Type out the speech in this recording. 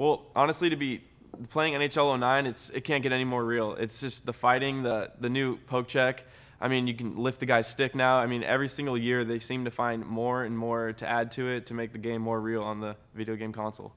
Well, honestly, to be playing NHL 09, it's it can't get any more real. It's just the fighting, the the new poke check. I mean, you can lift the guy's stick now. I mean, every single year they seem to find more and more to add to it to make the game more real on the video game console.